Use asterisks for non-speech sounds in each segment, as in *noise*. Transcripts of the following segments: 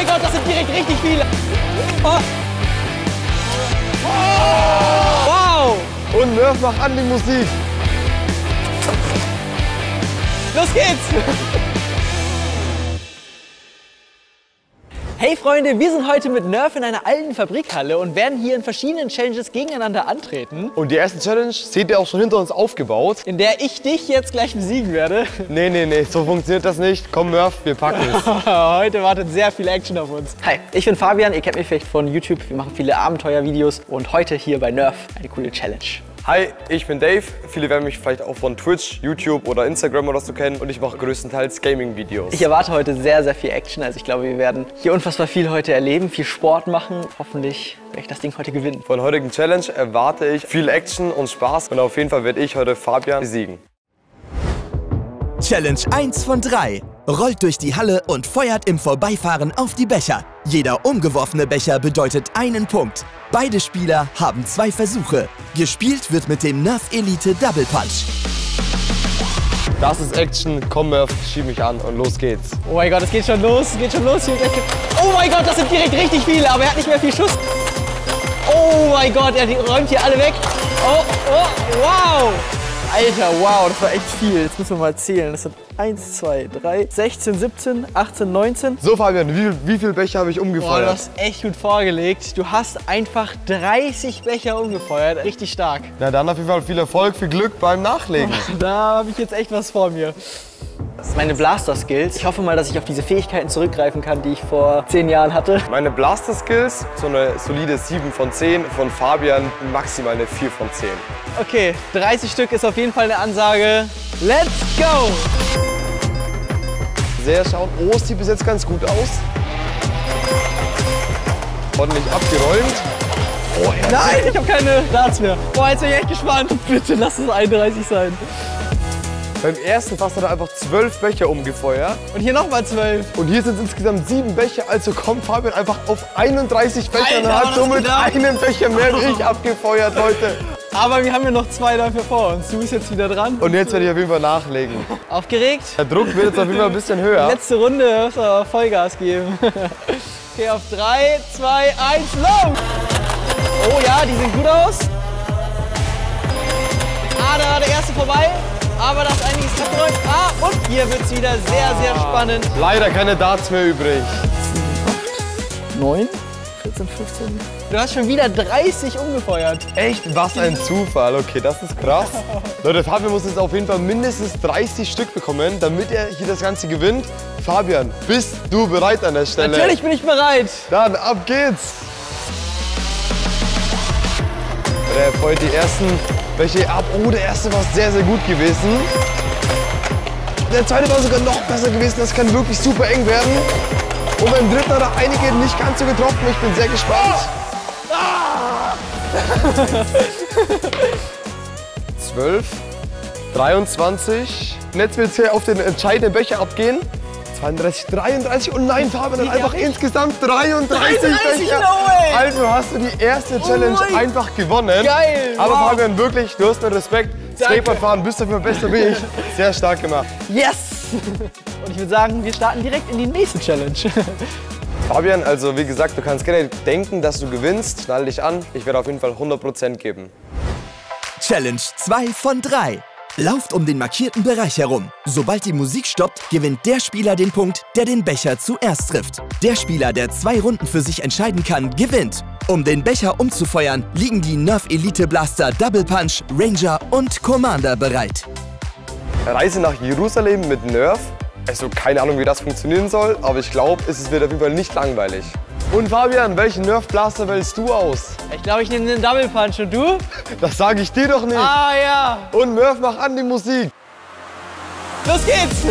mein Gott, das sind direkt richtig viele. Oh. Wow. Und Nerf, mach an die Musik. Los geht's! Hey Freunde, wir sind heute mit Nerf in einer alten Fabrikhalle und werden hier in verschiedenen Challenges gegeneinander antreten. Und die erste Challenge seht ihr auch schon hinter uns aufgebaut. In der ich dich jetzt gleich besiegen werde. *laughs* Nee, nee, nee, so funktioniert das nicht. Komm Nerf, wir packen es. *laughs* heute wartet sehr viel Action auf uns. Hi, ich bin Fabian, ihr kennt mich vielleicht von YouTube. Wir machen viele Abenteuervideos und heute hier bei Nerf eine coole Challenge. Hi, ich bin Dave. Viele werden mich vielleicht auch von Twitch, YouTube oder Instagram oder so kennen und ich mache größtenteils Gaming-Videos. Ich erwarte heute sehr, sehr viel Action. Also ich glaube, wir werden hier unfassbar viel heute erleben, viel Sport machen. Hoffentlich werde ich das Ding heute gewinnen. Von der heutigen Challenge erwarte ich viel Action und Spaß und auf jeden Fall werde ich heute Fabian besiegen. Challenge 1 von 3. Rollt durch die Halle und feuert im Vorbeifahren auf die Becher. Jeder umgeworfene Becher bedeutet einen Punkt. Beide Spieler haben zwei Versuche. Gespielt wird mit dem Nerf Elite Double Punch. Das ist Action. Komm Nerf, schieb mich an und los geht's. Oh mein Gott, es geht schon los, es geht schon los. Oh mein Gott, das sind direkt richtig viele, aber er hat nicht mehr viel Schuss. Oh mein Gott, er räumt hier alle weg. Oh, oh, wow. Alter, wow, das war echt viel. Jetzt müssen wir mal zählen. Das sind 1, 2, 3, 16, 17, 18, 19. So Fabian, wie, wie viele Becher habe ich umgefeuert? Boah, du hast echt gut vorgelegt. Du hast einfach 30 Becher umgefeuert. Richtig stark. Na dann auf jeden Fall viel Erfolg, viel Glück beim Nachlegen. *laughs* da habe ich jetzt echt was vor mir. Das sind meine Blaster-Skills. Ich hoffe mal, dass ich auf diese Fähigkeiten zurückgreifen kann, die ich vor zehn Jahren hatte. Meine Blaster-Skills, so eine solide 7 von 10. Von Fabian maximal eine 4 von 10. Okay, 30 Stück ist auf jeden Fall eine Ansage. Let's go! Sehr schauen. Oh, es sieht bis jetzt ganz gut aus. Ordentlich abgeräumt. Oh, Nein, ich habe keine Darts mehr. Boah, jetzt bin ich echt gespannt. *laughs* Bitte lass es 31 sein. Beim ersten Fass hat er einfach zwölf Becher umgefeuert. Und hier nochmal zwölf. Und hier sind es insgesamt sieben Becher. Also kommt Fabian einfach auf 31 Becher Alter, und hat somit einen Becher mehr wie *laughs* ich abgefeuert, Leute. Aber wir haben ja noch zwei dafür vor uns. Du bist jetzt wieder dran. Und jetzt werde ich auf jeden Fall nachlegen. Aufgeregt? Der Druck wird jetzt auf jeden Fall ein bisschen höher. Letzte Runde muss aber Vollgas geben. *laughs* Okay, auf 3, 2, 1, los! Oh ja, die sehen gut aus. Ah, da war der erste vorbei aber das ist einiges abgeräumt. Ah, und hier wird es wieder sehr, sehr spannend. Leider keine Darts mehr übrig. 9, 14, 15. Du hast schon wieder 30 umgefeuert. Echt? Was ein Zufall. Okay, das ist krass. *laughs* Leute, Fabian muss jetzt auf jeden Fall mindestens 30 Stück bekommen, damit er hier das Ganze gewinnt. Fabian, bist du bereit an der Stelle? Natürlich bin ich bereit. Dann ab geht's. Er feuert die ersten welche ab. Oh, der erste war sehr, sehr gut gewesen. Der zweite war sogar noch besser gewesen. Das kann wirklich super eng werden. Und beim dritten hat er einige nicht ganz so getroffen. Ich bin sehr gespannt. Ah! 12, 23. Und jetzt wird es hier auf den entscheidenden Becher abgehen. 32, 33 und nein, Fabian hat einfach insgesamt 33, 33 Becher. No also hast du die erste Challenge oh einfach gewonnen. Geil. Aber wow. Fabian, wirklich, du hast mir Respekt. Skateboardfahren bist du für besser wie ich. Sehr stark gemacht. Yes! *laughs* Und ich würde sagen, wir starten direkt in die nächste Challenge. *laughs* Fabian, also wie gesagt, du kannst gerne denken, dass du gewinnst. Schnall dich an. Ich werde auf jeden Fall 100% geben. Challenge 2 von 3. Lauft um den markierten Bereich herum. Sobald die Musik stoppt, gewinnt der Spieler den Punkt, der den Becher zuerst trifft. Der Spieler, der zwei Runden für sich entscheiden kann, gewinnt. Um den Becher umzufeuern, liegen die Nerf Elite Blaster Double Punch, Ranger und Commander bereit. Reise nach Jerusalem mit Nerf. Also keine Ahnung, wie das funktionieren soll, aber ich glaube, es wird auf jeden Fall nicht langweilig. Und Fabian, welchen Nerf Blaster wählst du aus? Ich glaube, ich nehme den Double Punch. Und du? *laughs* Das sage ich dir doch nicht. Ah, ja. Und Nerf, mach an die Musik. Los geht's. *laughs*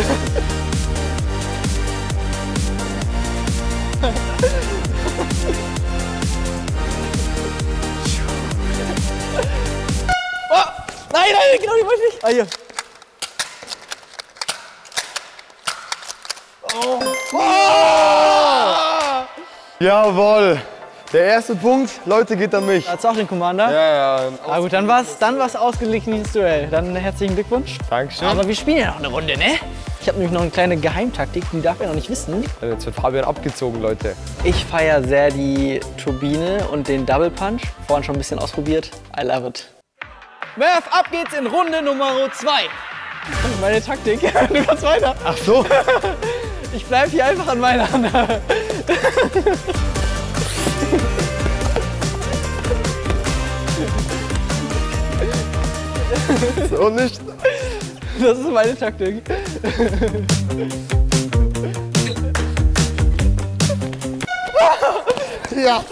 oh, nein, nein, genau, die wollte ich nicht. Ah, hier. Oh. oh. Jawohl. Der erste Punkt, Leute, geht an mich. Hast du auch den Commander? Ja, ja. Ah gut, dann war es dann war's ausgeglichenes Duell. Dann herzlichen Glückwunsch. Dankeschön. Aber wir spielen ja noch eine Runde, ne? Ich habe nämlich noch eine kleine Geheimtaktik, die darf er noch nicht wissen. Jetzt wird Fabian abgezogen, Leute. Ich feiere sehr die Turbine und den Double Punch. Vorhin schon ein bisschen ausprobiert. I love it. Merv, ab geht's in Runde Nummer 2. Das ist meine Taktik. Du kannst weiter. Ach so. *laughs* Ich bleibe hier einfach an meiner *laughs* Hand. Und nicht. Das ist meine Taktik. Ja!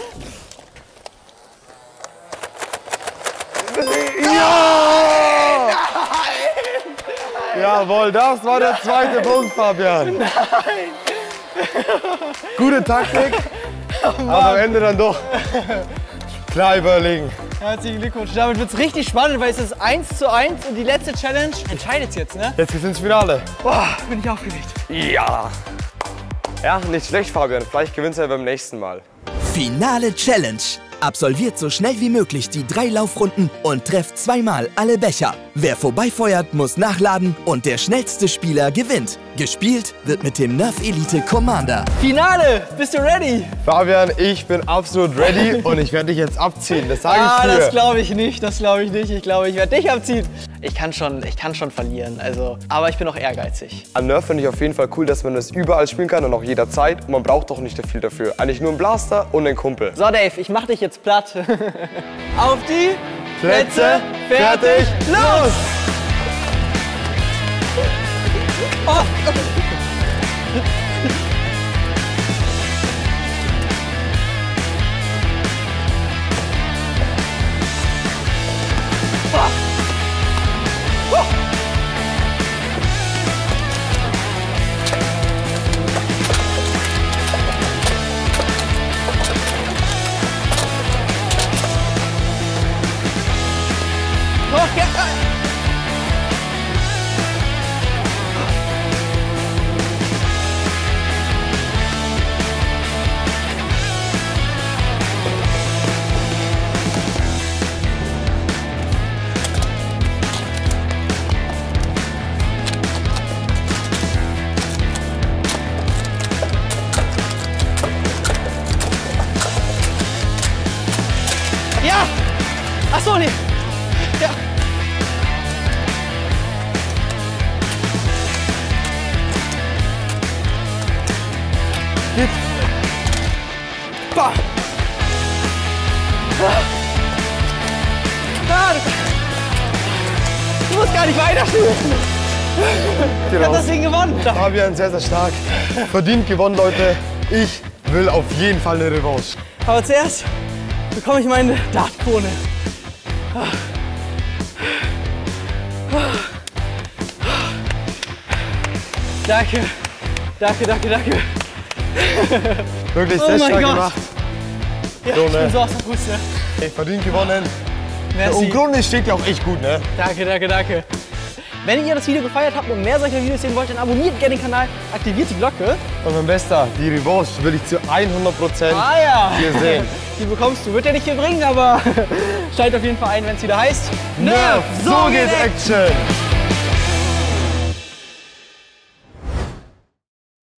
Jawohl, das war der zweite Punkt, Fabian. Nein! Gute Taktik, aber am Ende dann doch klar überlegen. Herzlichen Glückwunsch. Damit wird es richtig spannend, weil es ist 1 zu 1 und die letzte Challenge entscheidet jetzt, ne? Jetzt geht's ins Finale. Boah, bin ich aufgeregt. Ja. Ja, nicht schlecht, Fabian. Vielleicht gewinnst du ja beim nächsten Mal. Finale Challenge. Absolviert so schnell wie möglich die drei Laufrunden und trefft zweimal alle Becher. Wer vorbeifeuert, muss nachladen und der schnellste Spieler gewinnt. Gespielt wird mit dem Nerf Elite Commander. Finale, bist du ready? Fabian, ich bin absolut ready *laughs* und ich werde dich jetzt abziehen. Das sage Ah, ich dir. das glaube ich nicht, das glaube ich nicht. Ich glaube, ich werde dich abziehen. Ich kann schon, ich kann schon verlieren, also, aber ich bin auch ehrgeizig. An Nerf finde ich auf jeden Fall cool, dass man das überall spielen kann und auch jederzeit. Und man braucht doch nicht viel dafür. Eigentlich nur einen Blaster und einen Kumpel. So, Dave, ich mach dich jetzt platt. *laughs* Auf die Plätze, fertig, los! Oh. Oh, Ah, du, musst gar nicht weiterspielen. Ich hab das Ding gewonnen. Fabian, sehr, sehr stark. Verdient gewonnen, Leute. Ich will auf jeden Fall eine Revanche. Aber zuerst bekomme ich meine Dartkrone. Danke, danke, danke, danke. Wirklich Oh sehr stark Gott. gemacht. Ja, So, ich ne? bin so aus der Puste. Ey, verdient gewonnen. Merci. Und Grunde steht ja auch echt gut, ne? Danke, danke, danke. Wenn ihr das Video gefeiert habt und mehr solcher Videos sehen wollt, dann abonniert gerne den Kanal, aktiviert die Glocke. Und mein Bester, die Revanche will ich zu 100 Prozent Ah ja, hier sehen. *laughs* die bekommst du. Wird ja nicht hier bringen, aber *laughs* schaltet auf jeden Fall ein, wenn es wieder heißt Nerf, so geht Action!